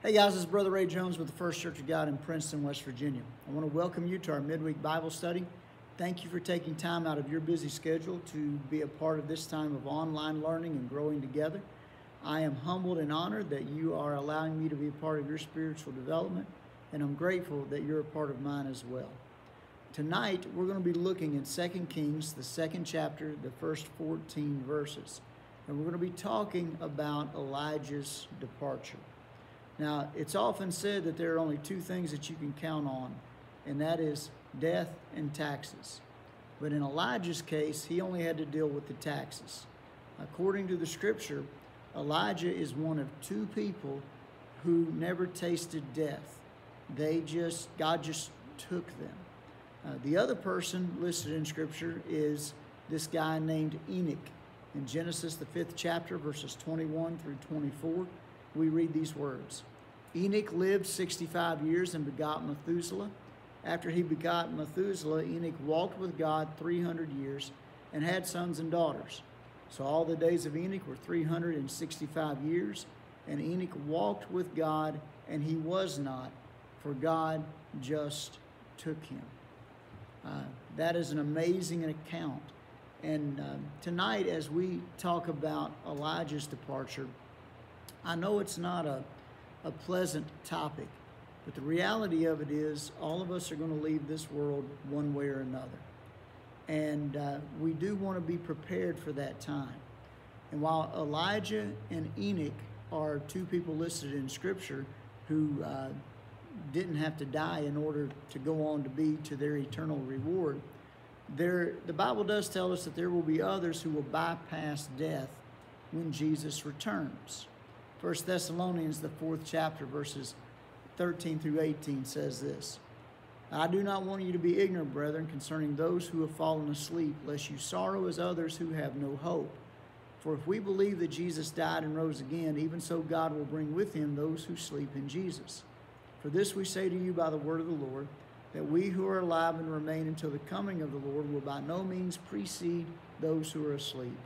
Hey guys, this is Brother Ray Jones with the First Church of God in Princeton, West Virginia. I want to welcome you to our midweek Bible study. Thank you for taking time out of your busy schedule to be a part of this time of online learning and growing together. I am humbled and honored that you are allowing me to be a part of your spiritual development, and I'm grateful that you're a part of mine as well. Tonight, we're going to be looking at 2 Kings, the second chapter, the first 14 verses. And we're going to be talking about Elijah's departure. Now, it's often said that there are only two things that you can count on, and that is death and taxes. But in Elijah's case, he only had to deal with the taxes. According to the scripture, Elijah is one of two people who never tasted death. They just, God just took them. Uh, the other person listed in Scripture is this guy named Enoch. In Genesis, the fifth chapter, verses 21 through 24, we read these words Enoch lived 65 years and begot Methuselah. After he begot Methuselah, Enoch walked with God 300 years and had sons and daughters. So all the days of Enoch were 365 years, and Enoch walked with God, and he was not, for God just took him. Uh, that is an amazing account. And uh, tonight, as we talk about Elijah's departure, I know it's not a, a pleasant topic, but the reality of it is all of us are going to leave this world one way or another. And uh, we do want to be prepared for that time. And while Elijah and Enoch are two people listed in Scripture who uh, didn't have to die in order to go on to be to their eternal reward. There, the Bible does tell us that there will be others who will bypass death when Jesus returns. 1 Thessalonians, the fourth chapter, verses 13 through 18 says this I do not want you to be ignorant, brethren, concerning those who have fallen asleep, lest you sorrow as others who have no hope. For if we believe that Jesus died and rose again, even so God will bring with him those who sleep in Jesus. For this we say to you by the word of the Lord, that we who are alive and remain until the coming of the Lord will by no means precede those who are asleep.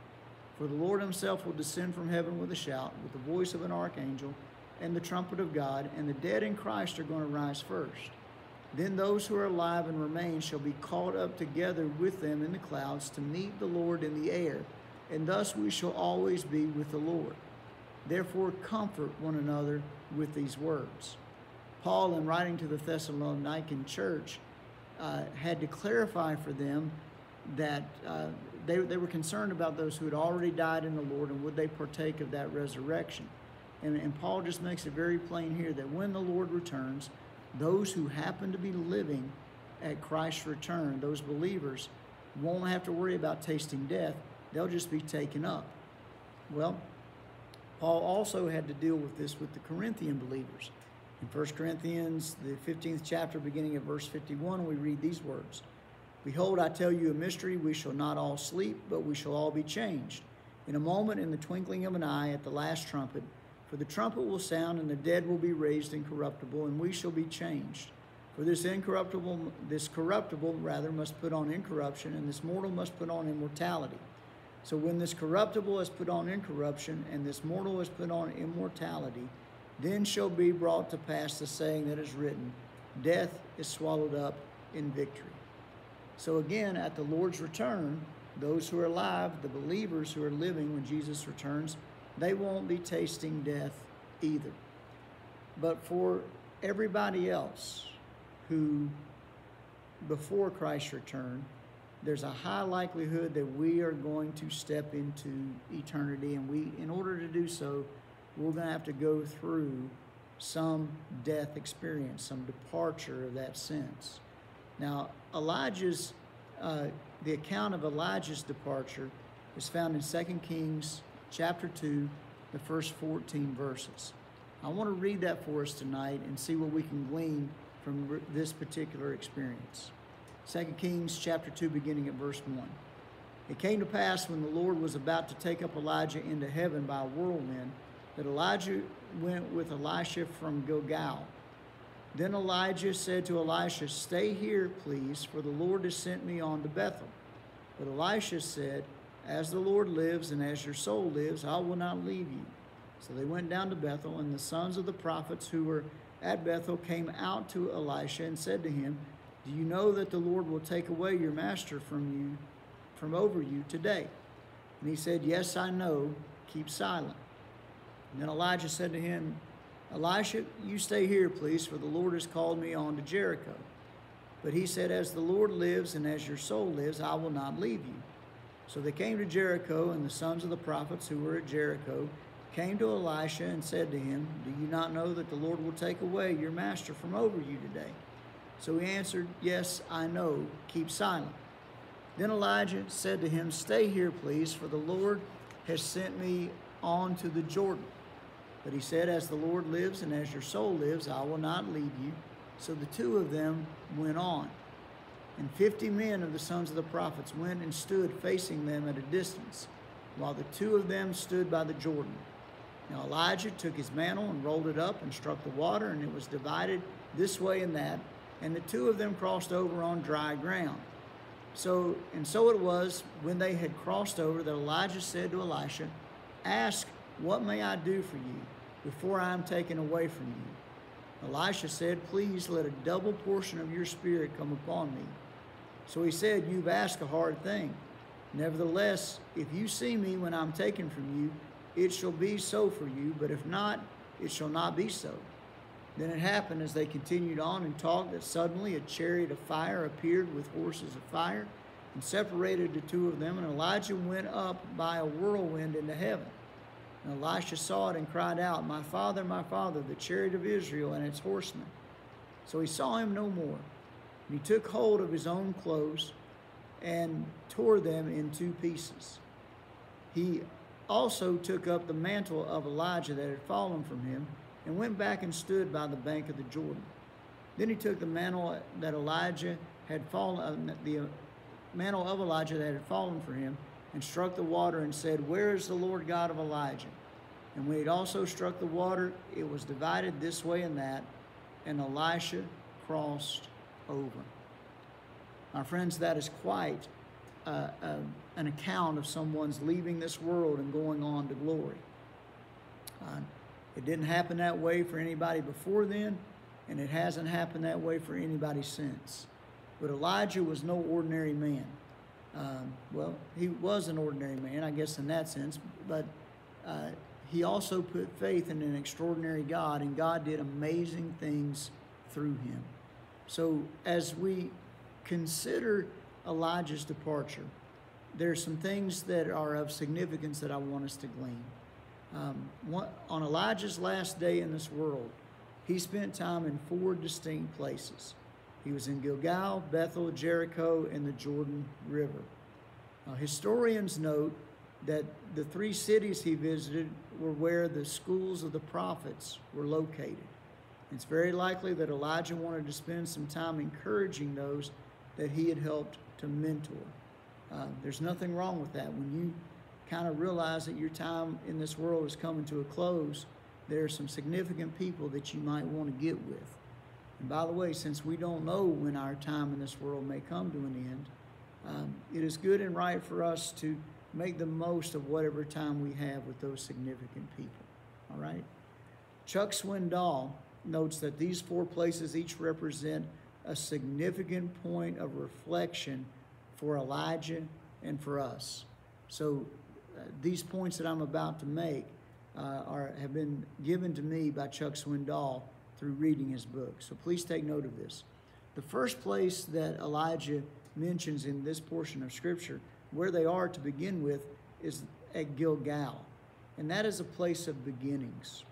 For the Lord himself will descend from heaven with a shout, with the voice of an archangel, and the trumpet of God, and the dead in Christ are going to rise first. Then those who are alive and remain shall be caught up together with them in the clouds to meet the Lord in the air, and thus we shall always be with the Lord. Therefore, comfort one another with these words. Paul, in writing to the Thessalonican church, uh, had to clarify for them that uh, they, they were concerned about those who had already died in the Lord and would they partake of that resurrection. And, and Paul just makes it very plain here that when the Lord returns, those who happen to be living at Christ's return, those believers, won't have to worry about tasting death. They'll just be taken up. Well, Paul also had to deal with this with the Corinthian believers. In 1 Corinthians, the 15th chapter, beginning at verse 51, we read these words Behold, I tell you a mystery. We shall not all sleep, but we shall all be changed. In a moment, in the twinkling of an eye, at the last trumpet. For the trumpet will sound, and the dead will be raised incorruptible, and we shall be changed. For this incorruptible, this corruptible rather must put on incorruption, and this mortal must put on immortality. So when this corruptible has put on incorruption, and this mortal has put on immortality, then shall be brought to pass the saying that is written Death is swallowed up in victory. So again, at the Lord's return, those who are alive, the believers who are living when Jesus returns, they won't be tasting death either. But for everybody else who, before Christ's return, there's a high likelihood that we are going to step into eternity, and we, in order to do so, we're going to have to go through some death experience, some departure of that sense. Now, Elijah's, uh, the account of Elijah's departure is found in 2 Kings chapter 2, the first 14 verses. I want to read that for us tonight and see what we can glean from this particular experience. 2 Kings chapter 2, beginning at verse 1. It came to pass when the Lord was about to take up Elijah into heaven by a whirlwind that Elijah went with Elisha from Gilgal. Then Elijah said to Elisha, Stay here, please, for the Lord has sent me on to Bethel. But Elisha said, As the Lord lives and as your soul lives, I will not leave you. So they went down to Bethel, and the sons of the prophets who were at Bethel came out to Elisha and said to him, Do you know that the Lord will take away your master from you, from over you today? And he said, Yes, I know. Keep silent. And then Elijah said to him, Elisha, you stay here, please, for the Lord has called me on to Jericho. But he said, As the Lord lives and as your soul lives, I will not leave you. So they came to Jericho, and the sons of the prophets who were at Jericho came to Elisha and said to him, Do you not know that the Lord will take away your master from over you today? So he answered, Yes, I know. Keep silent. Then Elijah said to him, Stay here, please, for the Lord has sent me on to the Jordan. But he said, As the Lord lives and as your soul lives, I will not leave you. So the two of them went on. And fifty men of the sons of the prophets went and stood facing them at a distance, while the two of them stood by the Jordan. Now Elijah took his mantle and rolled it up and struck the water, and it was divided this way and that, and the two of them crossed over on dry ground. So, and so it was when they had crossed over that Elijah said to Elisha, Ask, what may I do for you before I am taken away from you? Elisha said, Please let a double portion of your spirit come upon me. So he said, You've asked a hard thing. Nevertheless, if you see me when I'm taken from you, it shall be so for you, but if not, it shall not be so. Then it happened as they continued on and talked that suddenly a chariot of fire appeared with horses of fire and separated the two of them, and Elijah went up by a whirlwind into heaven. And Elisha saw it and cried out, My father, my father, the chariot of Israel and its horsemen. So he saw him no more. And he took hold of his own clothes and tore them in two pieces. He also took up the mantle of Elijah that had fallen from him and went back and stood by the bank of the Jordan. Then he took the mantle that Elijah had fallen, uh, the mantle of Elijah that had fallen for him, and struck the water and said, Where is the Lord God of Elijah? And when he also struck the water, it was divided this way and that, and Elisha crossed over. My friends, that is quite uh, uh, an account of someone's leaving this world and going on to glory. Uh, it didn't happen that way for anybody before then, and it hasn't happened that way for anybody since. But Elijah was no ordinary man. Um, well, he was an ordinary man, I guess, in that sense, but uh, he also put faith in an extraordinary God, and God did amazing things through him. So, as we consider Elijah's departure, there are some things that are of significance that I want us to glean. Um, one, on Elijah's last day in this world, he spent time in four distinct places. He was in Gilgal, Bethel, Jericho, and the Jordan River. Historians note that the three cities he visited were where the schools of the prophets were located. It's very likely that Elijah wanted to spend some time encouraging those that he had helped to mentor. Uh, there's nothing wrong with that. When you kind of realize that your time in this world is coming to a close, there are some significant people that you might want to get with. By the way, since we don't know when our time in this world may come to an end, um, it is good and right for us to make the most of whatever time we have with those significant people. All right? Chuck Swindoll notes that these four places each represent a significant point of reflection for Elijah and for us. So uh, these points that I'm about to make uh, are, have been given to me by Chuck Swindoll through reading his book. So please take note of this. The first place that Elijah mentions in this portion of Scripture, where they are to begin with, is at Gilgal. And that is a place of beginnings.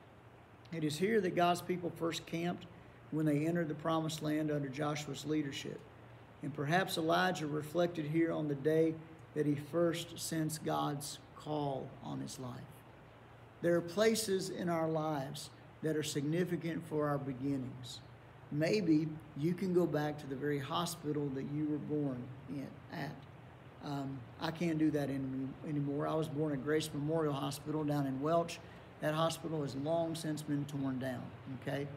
It is here that God's people first camped when they entered the promised land under Joshua's leadership. And perhaps Elijah reflected here on the day that he first sensed God's call on his life. There are places in our lives that are significant for our beginnings. Maybe you can go back to the very hospital that you were born in at. Um, I can't do that any, anymore. I was born at Grace Memorial Hospital down in Welch. That hospital has long since been torn down, okay?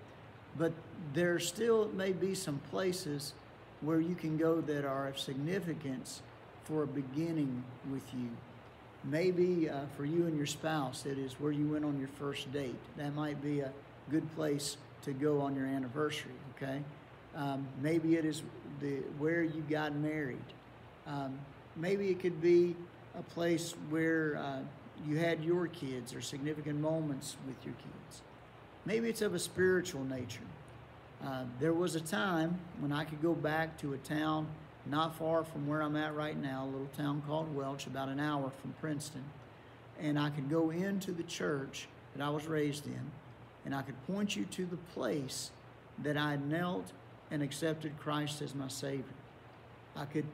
But there still may be some places where you can go that are of significance for a beginning with you. Maybe uh, for you and your spouse, it is where you went on your first date. That might be a good place to go on your anniversary, okay? Um, maybe it is the, where you got married. Um, maybe it could be a place where uh, you had your kids or significant moments with your kids. Maybe it's of a spiritual nature. Uh, there was a time when I could go back to a town not far from where I'm at right now, a little town called Welch, about an hour from Princeton. And I could go into the church that I was raised in, and I could point you to the place that I knelt and accepted Christ as my Savior. I could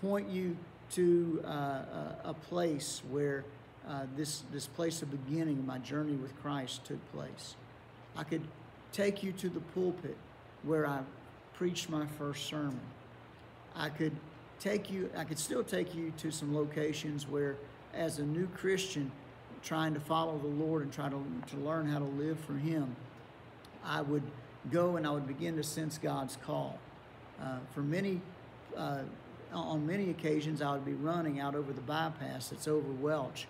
point you to uh, a, place where uh, this, this place of beginning my journey with Christ took place. I could take you to the pulpit where I preached my first sermon. I could take you, I could still take you to some locations where, as a new Christian, trying to follow the Lord and try to, to learn how to live for Him, I would go and I would begin to sense God's call. Uh, for many, uh, on many occasions, I would be running out over the bypass that's over Welch.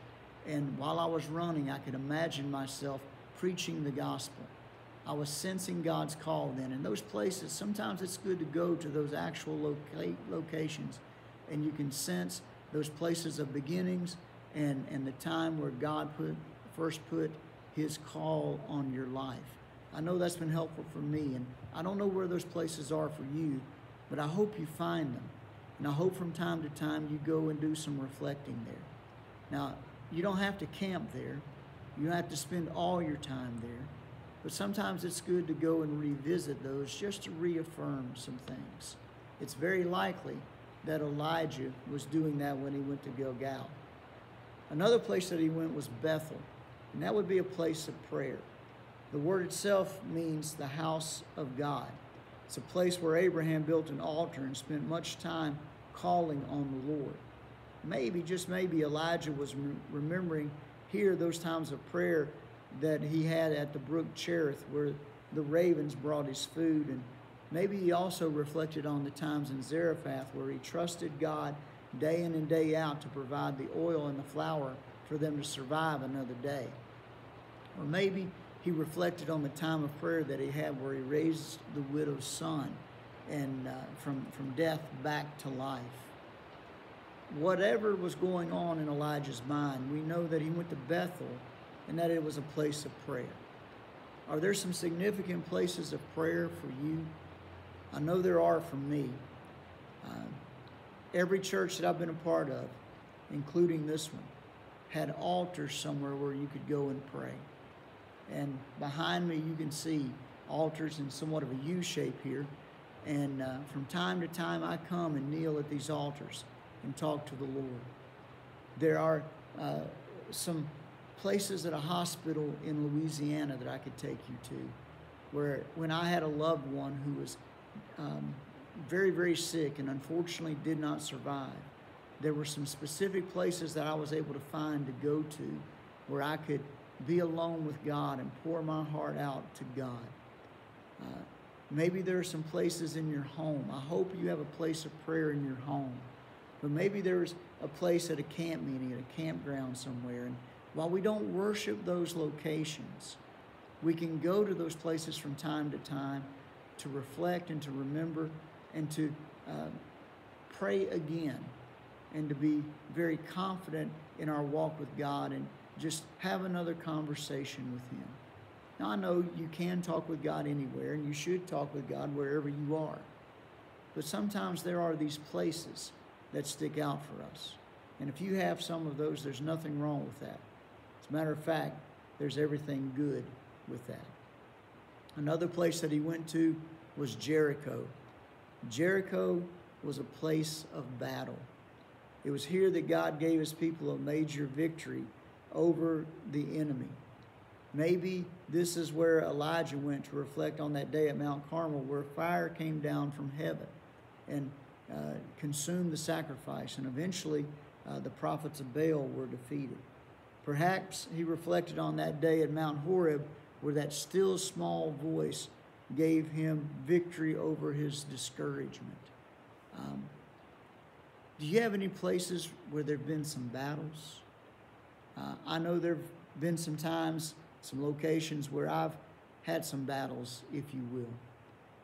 And while I was running, I could imagine myself preaching the gospel. I was sensing God's call then. In those places, sometimes it's good to go to those actual loca- locations and you can sense those places of beginnings and, and the time where God put first put his call on your life. I know that's been helpful for me, and I don't know where those places are for you, but I hope you find them. And I hope from time to time you go and do some reflecting there. Now, you don't have to camp there. You don't have to spend all your time there. But sometimes it's good to go and revisit those just to reaffirm some things. It's very likely that Elijah was doing that when he went to Gilgal. Another place that he went was Bethel, and that would be a place of prayer. The word itself means the house of God. It's a place where Abraham built an altar and spent much time calling on the Lord. Maybe, just maybe, Elijah was remembering here those times of prayer that he had at the brook Cherith where the ravens brought his food. And maybe he also reflected on the times in Zarephath where he trusted God day in and day out to provide the oil and the flour for them to survive another day. Or maybe he reflected on the time of prayer that he had where he raised the widow's son and uh, from, from death back to life. Whatever was going on in Elijah's mind, we know that he went to Bethel and that it was a place of prayer. Are there some significant places of prayer for you? I know there are for me. Uh, every church that I've been a part of, including this one, had altars somewhere where you could go and pray. And behind me, you can see altars in somewhat of a U shape here. And uh, from time to time, I come and kneel at these altars and talk to the Lord. There are uh, some places at a hospital in Louisiana that I could take you to, where when I had a loved one who was um, very, very sick and unfortunately did not survive, there were some specific places that I was able to find to go to where I could be alone with God and pour my heart out to God. Uh, maybe there are some places in your home. I hope you have a place of prayer in your home. But maybe there's a place at a camp meeting, at a campground somewhere, and while we don't worship those locations, we can go to those places from time to time to reflect and to remember and to uh, pray again and to be very confident in our walk with God and just have another conversation with Him. Now, I know you can talk with God anywhere and you should talk with God wherever you are. But sometimes there are these places that stick out for us. And if you have some of those, there's nothing wrong with that. As a matter of fact, there's everything good with that. Another place that he went to was Jericho. Jericho was a place of battle. It was here that God gave his people a major victory over the enemy. Maybe this is where Elijah went to reflect on that day at Mount Carmel, where fire came down from heaven and uh, consumed the sacrifice, and eventually uh, the prophets of Baal were defeated. Perhaps he reflected on that day at Mount Horeb where that still small voice gave him victory over his discouragement. Um, do you have any places where there have been some battles? Uh, I know there have been some times, some locations where I've had some battles, if you will,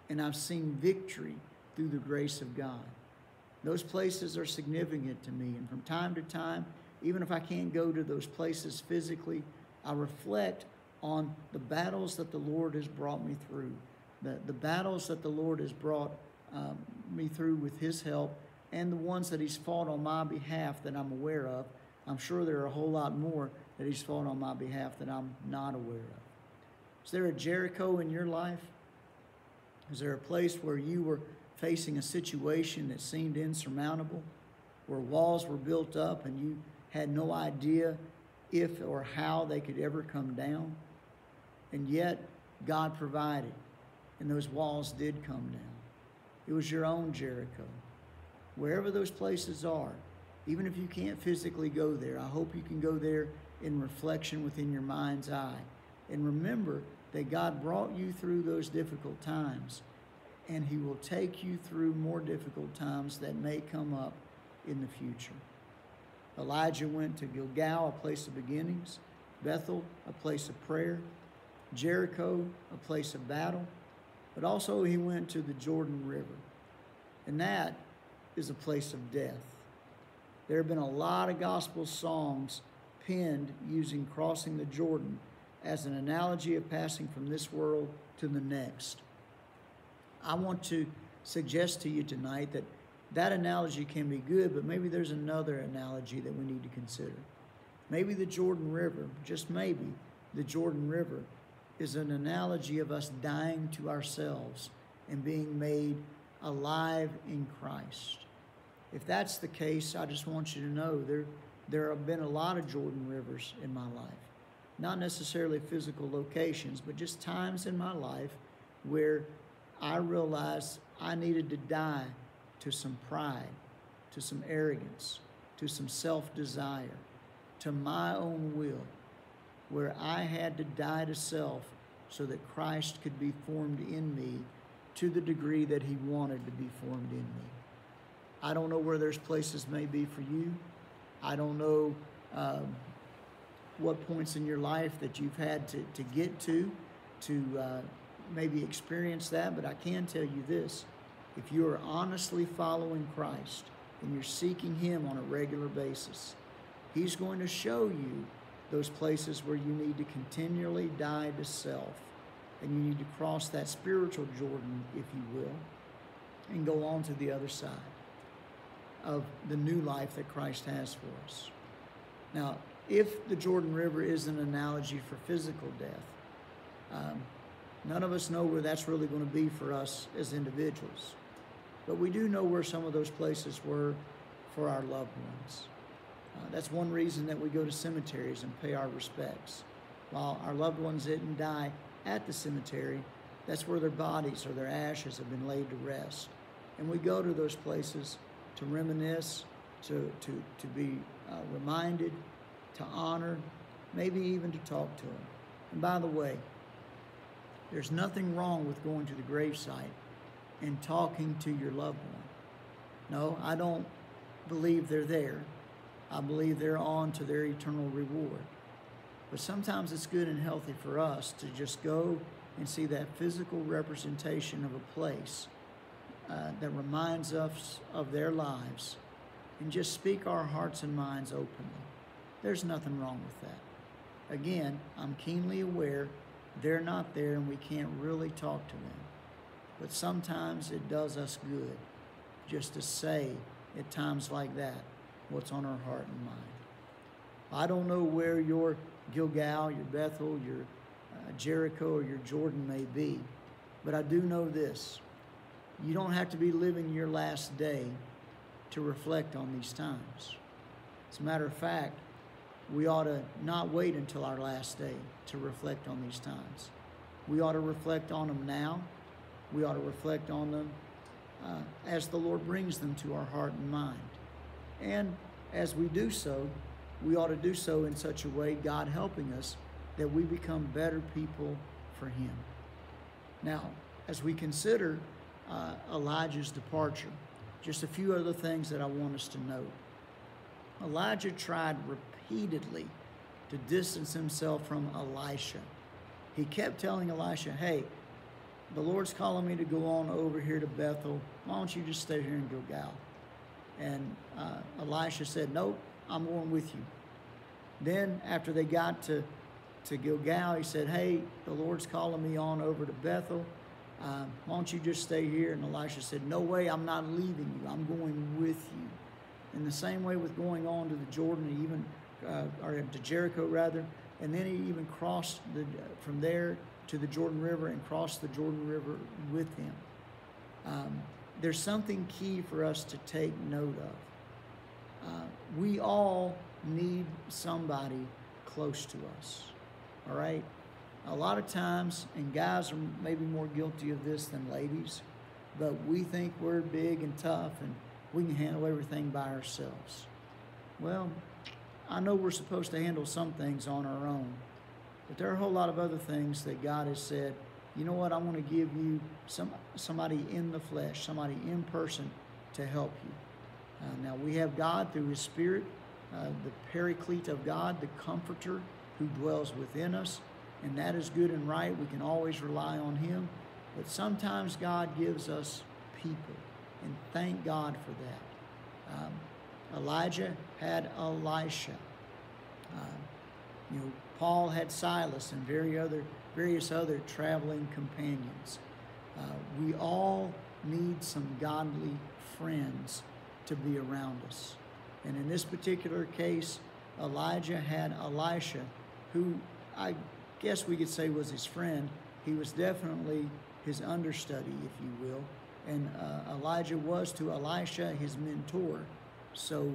and I've seen victory through the grace of God. Those places are significant to me, and from time to time, even if I can't go to those places physically, I reflect on the battles that the Lord has brought me through, the, the battles that the Lord has brought um, me through with His help, and the ones that He's fought on my behalf that I'm aware of. I'm sure there are a whole lot more that He's fought on my behalf that I'm not aware of. Is there a Jericho in your life? Is there a place where you were facing a situation that seemed insurmountable, where walls were built up and you had no idea if or how they could ever come down? And yet, God provided, and those walls did come down. It was your own Jericho. Wherever those places are, even if you can't physically go there, I hope you can go there in reflection within your mind's eye. And remember that God brought you through those difficult times, and He will take you through more difficult times that may come up in the future. Elijah went to Gilgal, a place of beginnings, Bethel, a place of prayer, Jericho, a place of battle, but also he went to the Jordan River. And that is a place of death. There have been a lot of gospel songs penned using crossing the Jordan as an analogy of passing from this world to the next. I want to suggest to you tonight that that analogy can be good, but maybe there's another analogy that we need to consider. Maybe the Jordan River, just maybe, the Jordan River is an analogy of us dying to ourselves and being made alive in Christ. If that's the case, I just want you to know there, there have been a lot of Jordan Rivers in my life. Not necessarily physical locations, but just times in my life where I realized I needed to die to some pride, to some arrogance, to some self desire, to my own will where I had to die to self so that Christ could be formed in me to the degree that He wanted to be formed in me. I don't know where those places may be for you. I don't know um, what points in your life that you've had to, to get to to uh, maybe experience that, but I can tell you this if you are honestly following Christ and you're seeking Him on a regular basis, He's going to show you those places where you need to continually die to self and you need to cross that spiritual Jordan, if you will, and go on to the other side of the new life that Christ has for us. Now, if the Jordan River is an analogy for physical death, um, none of us know where that's really going to be for us as individuals. But we do know where some of those places were for our loved ones. Uh, that's one reason that we go to cemeteries and pay our respects. While our loved ones didn't die at the cemetery, that's where their bodies or their ashes have been laid to rest. And we go to those places to reminisce, to, to, to be uh, reminded, to honor, maybe even to talk to them. And by the way, there's nothing wrong with going to the gravesite and talking to your loved one. No, I don't believe they're there. I believe they're on to their eternal reward. But sometimes it's good and healthy for us to just go and see that physical representation of a place uh, that reminds us of their lives and just speak our hearts and minds openly. There's nothing wrong with that. Again, I'm keenly aware they're not there and we can't really talk to them. But sometimes it does us good just to say at times like that, what's on our heart and mind. I don't know where your Gilgal, your Bethel, your uh, Jericho, or your Jordan may be, but I do know this. You don't have to be living your last day to reflect on these times. As a matter of fact, we ought to not wait until our last day to reflect on these times. We ought to reflect on them now. We ought to reflect on them uh, as the Lord brings them to our heart and mind. And as we do so, we ought to do so in such a way, God helping us, that we become better people for Him. Now, as we consider uh, Elijah's departure, just a few other things that I want us to note. Elijah tried repeatedly to distance himself from Elisha. He kept telling Elisha, hey, the Lord's calling me to go on over here to Bethel. Why don't you just stay here in Gilgal? And uh, Elisha said, Nope, I'm going with you. Then, after they got to, to Gilgal, he said, Hey, the Lord's calling me on over to Bethel. Uh, why don't you just stay here? And Elisha said, No way, I'm not leaving you. I'm going with you. In the same way with going on to the Jordan, even, uh, or to Jericho rather, and then he even crossed the, from there to the Jordan River and cross the Jordan River with him. Um, there's something key for us to take note of. Uh, we all need somebody close to us, all right? A lot of times, and guys are maybe more guilty of this than ladies, but we think we're big and tough and we can handle everything by ourselves. Well, I know we're supposed to handle some things on our own, but there are a whole lot of other things that God has said, you know what, I want to give you some somebody in the flesh, somebody in person to help you. Uh, now we have God through His Spirit, uh, the Paraclete of God, the Comforter who dwells within us, and that is good and right. We can always rely on Him, but sometimes God gives us people, and thank God for that. Um, Elijah had Elisha. Um, you know, Paul had Silas and very other, various other traveling companions. Uh, we all need some godly friends to be around us. And in this particular case, Elijah had Elisha, who I guess we could say was his friend. He was definitely his understudy, if you will. And uh, Elijah was to Elisha his mentor. So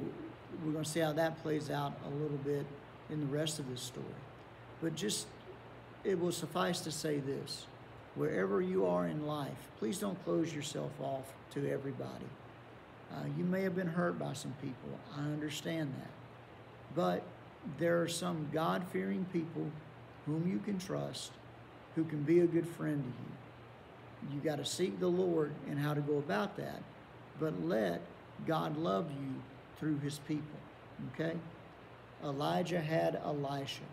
we're going to see how that plays out a little bit in the rest of this story. But just, it will suffice to say this wherever you are in life, please don't close yourself off to everybody. Uh, you may have been hurt by some people. I understand that. But there are some God fearing people whom you can trust who can be a good friend to you. You got to seek the Lord and how to go about that, but let God love you through his people. Okay? Elijah had Elisha.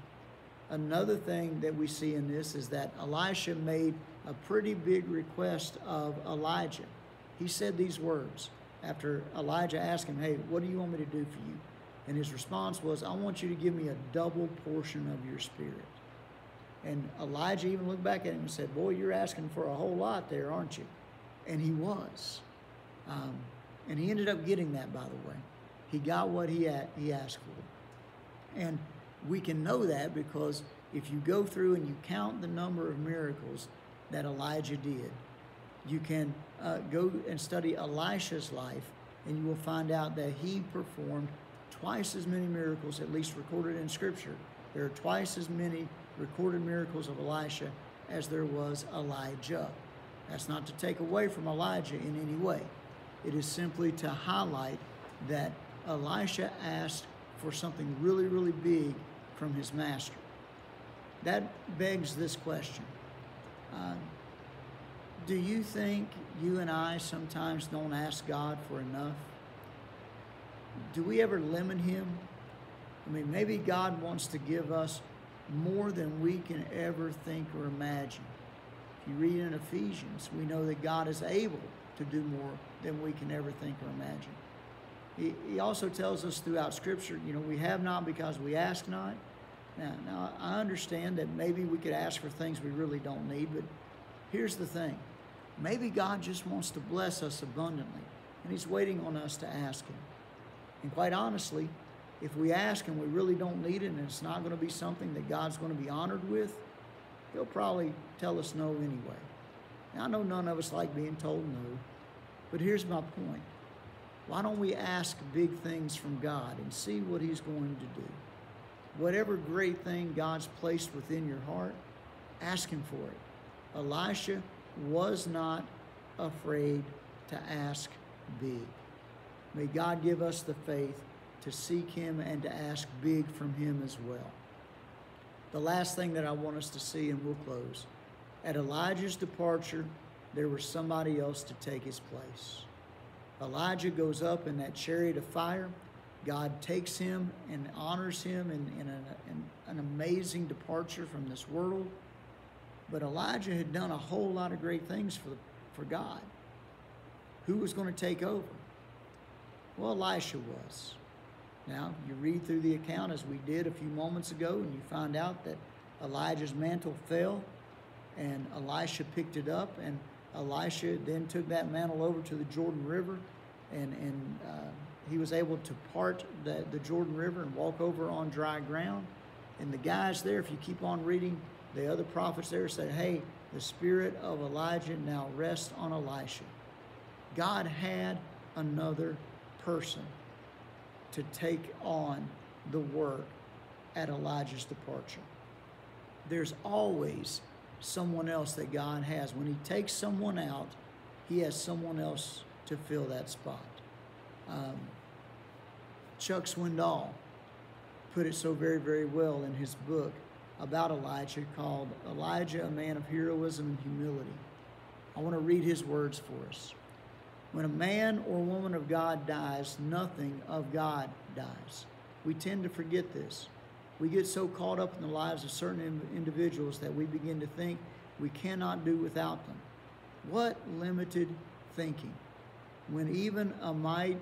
Another thing that we see in this is that Elisha made a pretty big request of Elijah. He said these words after Elijah asked him, Hey, what do you want me to do for you? And his response was, I want you to give me a double portion of your spirit. And Elijah even looked back at him and said, Boy, you're asking for a whole lot there, aren't you? And he was. Um, and he ended up getting that, by the way. He got what he, he asked for. And we can know that because if you go through and you count the number of miracles that Elijah did, you can uh, go and study Elisha's life, and you will find out that he performed twice as many miracles, at least recorded in Scripture. There are twice as many recorded miracles of Elisha as there was Elijah. That's not to take away from Elijah in any way. It is simply to highlight that Elisha asked for something really, really big from his master. That begs this question uh, Do you think you and I sometimes don't ask God for enough? Do we ever limit Him? I mean, maybe God wants to give us more than we can ever think or imagine. If you read in Ephesians, we know that God is able to do more than we can ever think or imagine. He, he also tells us throughout Scripture, you know, we have not because we ask not. Now, now, I understand that maybe we could ask for things we really don't need, but here's the thing. Maybe God just wants to bless us abundantly, and He's waiting on us to ask Him. And quite honestly, if we ask and we really don't need it and it's not going to be something that God's going to be honored with, He'll probably tell us no anyway. Now, I know none of us like being told no, but here's my point. Why don't we ask big things from God and see what He's going to do? Whatever great thing God's placed within your heart, ask Him for it. Elisha was not afraid to ask big. May God give us the faith to seek Him and to ask big from Him as well. The last thing that I want us to see, and we'll close at Elijah's departure, there was somebody else to take his place. Elijah goes up in that chariot of fire, God takes him and honors him in, in, an, in an amazing departure from this world. But Elijah had done a whole lot of great things for, for God. Who was going to take over? Well, Elisha was. Now, you read through the account as we did a few moments ago, and you find out that Elijah's mantle fell, and Elisha picked it up, and Elisha then took that mantle over to the Jordan River, and, and uh, he was able to part the, the Jordan River and walk over on dry ground. And the guys there, if you keep on reading, the other prophets there said, Hey, the spirit of Elijah now rests on Elisha. God had another person to take on the work at Elijah's departure. There's always someone else that God has. When He takes someone out, He has someone else to fill that spot. Um, Chuck Swindoll put it so very, very well in his book about Elijah called Elijah, a Man of Heroism and Humility. I want to read his words for us. When a man or woman of God dies, nothing of God dies. We tend to forget this. We get so caught up in the lives of certain individuals that we begin to think we cannot do without them. What limited thinking. When even a, might,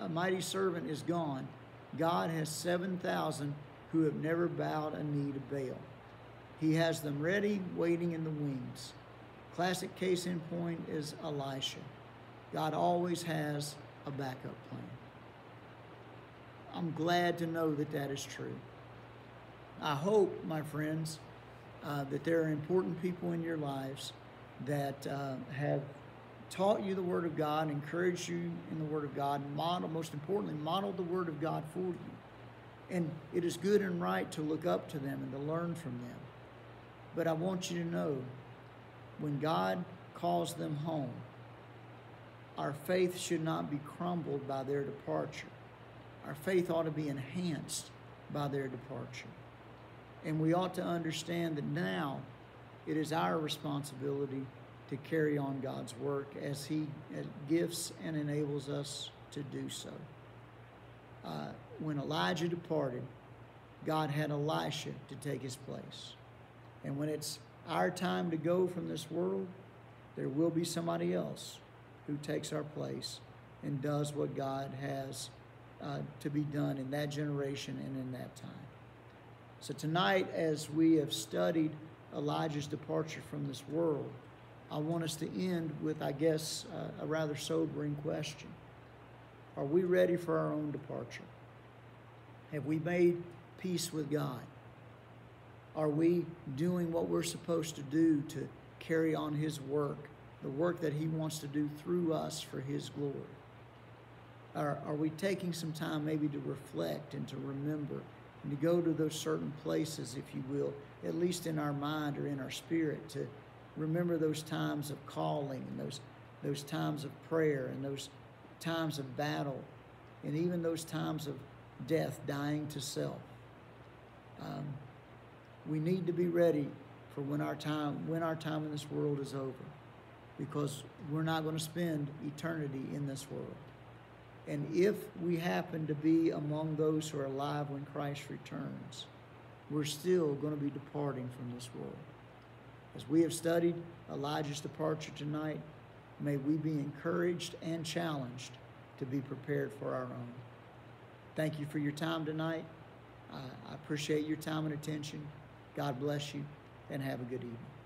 a mighty servant is gone, God has 7,000 who have never bowed a knee to Baal. He has them ready, waiting in the wings. Classic case in point is Elisha. God always has a backup plan. I'm glad to know that that is true. I hope, my friends, uh, that there are important people in your lives that uh, have taught you the Word of God, encouraged you in the Word of God, model, most importantly, modeled the Word of God for you. And it is good and right to look up to them and to learn from them. But I want you to know when God calls them home, our faith should not be crumbled by their departure. Our faith ought to be enhanced by their departure. And we ought to understand that now it is our responsibility to carry on God's work as He gifts and enables us to do so. Uh, when Elijah departed, God had Elisha to take his place. And when it's our time to go from this world, there will be somebody else who takes our place and does what God has uh, to be done in that generation and in that time. So tonight, as we have studied Elijah's departure from this world, I want us to end with, I guess, uh, a rather sobering question. Are we ready for our own departure? Have we made peace with God? Are we doing what we're supposed to do to carry on His work, the work that He wants to do through us for His glory? Are, are we taking some time maybe to reflect and to remember and to go to those certain places, if you will, at least in our mind or in our spirit, to remember those times of calling and those, those times of prayer and those times of battle and even those times of death, dying to self. Um, we need to be ready for when our time when our time in this world is over, because we're not going to spend eternity in this world. And if we happen to be among those who are alive when Christ returns, we're still going to be departing from this world. As we have studied Elijah's departure tonight, may we be encouraged and challenged to be prepared for our own. Thank you for your time tonight. I appreciate your time and attention. God bless you, and have a good evening.